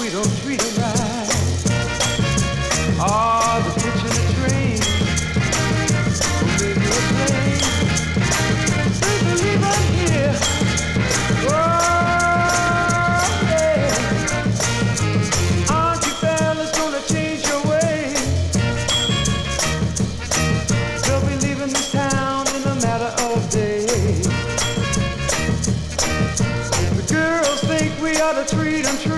we don't treat her right. Oh, the picture the train, maybe a plane. They believe I'm here. Oh, yeah. Aren't you fellas gonna change your ways? They'll be leaving this town in a matter of days. The girls think we ought to treat them true.